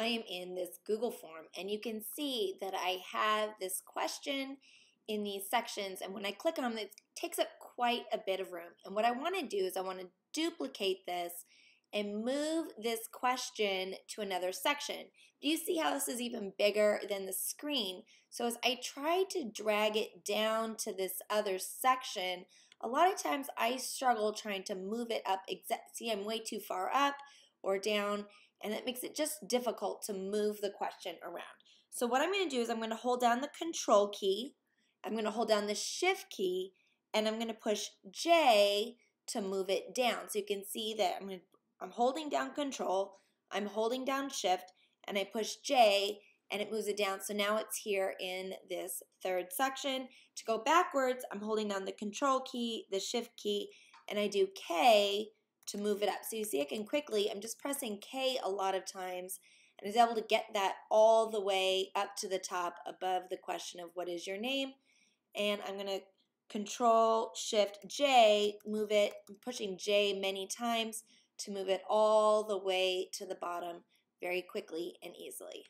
I am in this Google form and you can see that I have this question in these sections and when I click on them it takes up quite a bit of room and what I want to do is I want to duplicate this and move this question to another section. Do you see how this is even bigger than the screen? So as I try to drag it down to this other section, a lot of times I struggle trying to move it up. See, I'm way too far up or down, and it makes it just difficult to move the question around. So what I'm going to do is I'm going to hold down the control key, I'm going to hold down the shift key, and I'm going to push J to move it down. So you can see that I'm to I'm holding down control, I'm holding down shift, and I push J and it moves it down. So now it's here in this third section. To go backwards, I'm holding down the control key, the shift key, and I do K to move it up. So you see I can quickly, I'm just pressing K a lot of times and is able to get that all the way up to the top above the question of what is your name. And I'm to control shift J, move it, I'm pushing J many times to move it all the way to the bottom very quickly and easily.